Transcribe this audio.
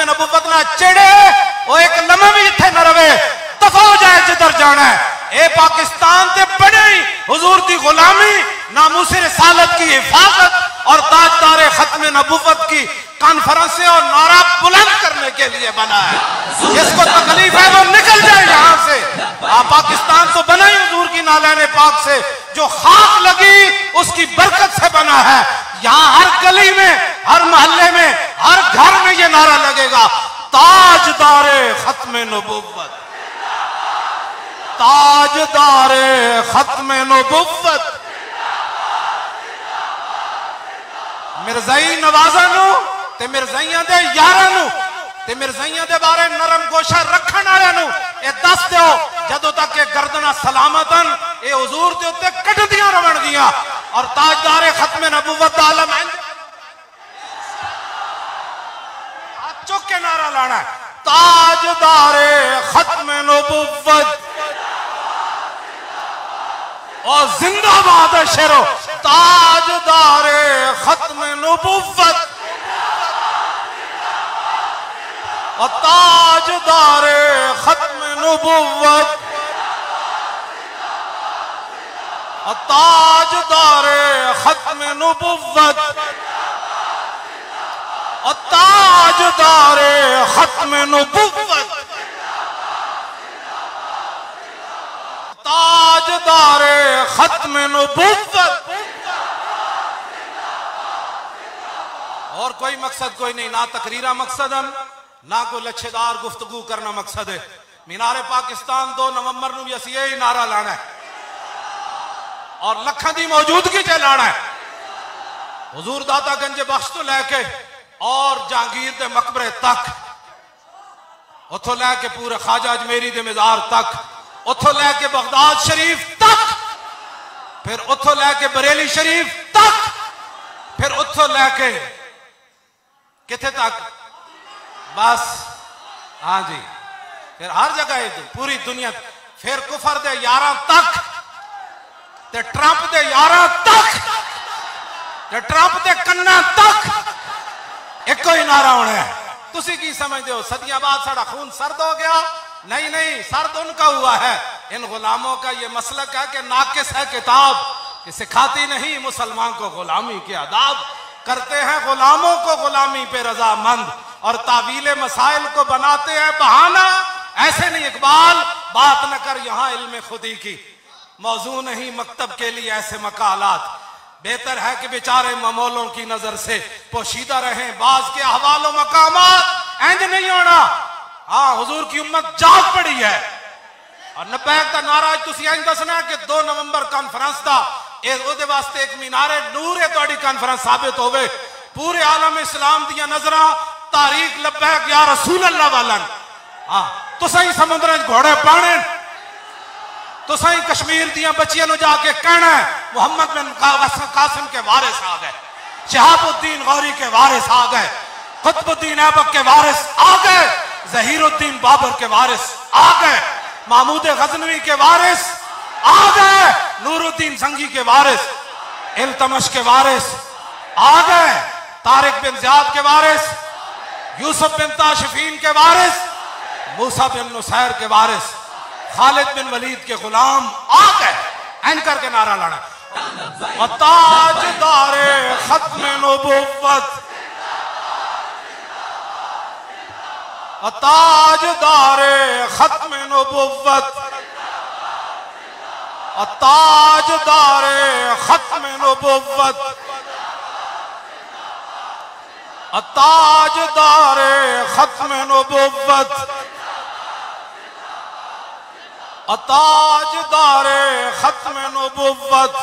खत्म नबूवत ना चिड़े वो एक लम्हा भी इतने न रवे। दफ़ा हो जाए जिधर जाना है। ए पाकिस्तान ते बने ही हुजूर की गुलामी नामूस रसालत की हिफाजत और ताजदार खत्म नबूवत की कॉन्फ्रेंसें और नारा बुलंद करने के लिए बना है। जिसको तकलीफ़ है वो निकल जाए यहाँ से। आ, पाकिस्तान तो बना ही हजूर की नालाने पाक से। जो खाक लगी उसकी बरकत से बना है। यहाँ हर गली में हर मोहल्ले में हर घर में ये नारा लगेगा ताजदारे खत्म नबूवत ताजदारे खत्म नबूवत मिर्जाई नवाजा ते मिर्जाइया दे यारा ते मिर्जाइया दे बारे नरम गोशा रखन वाले ये दस दो जदों तक ये गर्दना सलामतन ये हुजूर दे उत्ते कटदियाँ दियाँ। और ताजदारे खत्म नबूवत आलम है चुक के नारा लाना है। ताजदारे खत्म नबूवत। और जिंदाबाद है शेरो। ताजदारे खत्म नबूवत। और ताजदारे खत्म नबूवत। ताजदारे खत्म नबूवत। और कोई मकसद कोई नहीं, ना तकरीरा मकसद है, ना कोई लच्छेदार गुफ्तगु करना मकसद है। मीनारे पाकिस्तान दो नवंबर में असं यही नारा लाना है। और लखन की मौजूदगी लाना है। हजूर दाता गंज बख्श तो लैके और जहांगीर के मकबरे तक। उतो लैके पूरे खाजा अजमेरी के मजार तक। उतो लैके बगदाद शरीफ तक। फिर उतो लैके बरेली शरीफ तक। फिर उतो लैके कि तक? बस हाँ जी। फिर हर जगह पूरी दुनिया। फिर कुफर दे यार तक। ट्रंप दे यार तक। ट्रंप दे कन्ना तक। ਇੱਕੋ ਹੀ ਨਾਰਾ ਹੋਣਾ ਹੈ ਤੁਸੀਂ ਕੀ ਸਮਝਦੇ ਹੋ सदियां बाद साड़ा खून सर्द हो गया नहीं नहीं सर्द उनका हुआ है इन गुलामों का ये मसलक है कि नाकिस है किताब कि सिखाती नहीं मुसलमान को गुलामी के आदाब करते हैं गुलामों को गुलामी पे रजामंद और तावील मसाइल को बनाते हैं बहाना ऐसे नहीं इकबाल बात न कर यहां इल्म खुदी की मौजू नहीं मकतब के लिए ऐसे मकालात बेहतर है कि बेचारे ममोलों की नज़र से पोशीदा रहे, बाज के हवालो मकाम एंज नहीं होना। हाँ हजूर की उम्मत जाग पड़ी है। और नबैक का नारा अज इंज दसना कि दो नवंबर कॉन्फ्रेंस का एक मीनारे, नूर है कॉन्फ्रेंस साबित हो गए पूरे आलम इस्लाम दिया नज़र, तारीख लबैक या रसूल अल्लाह वालन। हाँ तुसा ही समुद्र घोड़े पाने तो सही कश्मीर दिया बच्चियों जाके कहना है, मोहम्मद बिन कासिम के वारिस आ गए। शहाबुद्दीन गौरी के वारिस आ गए। खुतबुद्दीन ऐबक के वारिस आ गए। जहीरुद्दीन बाबर के वारिस आ गए। महमूद गजनवी के वारिस आ गए। नूरुद्दीन संघी के वारिस, इल्तमश के वारिस आ गए। तारिक बिन जियाद के वारिस, यूसुफ बिन ताशफीन के वारिस, मूसा बिन नुसैर के वारिस खालिद बिन वलीद के गुलाम आ गए। एन करके नारा लड़ा। ताजदारे खत्म नबुवत ताजदारे खत्म नबुवत ताजदारे खत्म नबुवत ताजदारे खत्म नबुवत ताजदारे खत्म नबुवत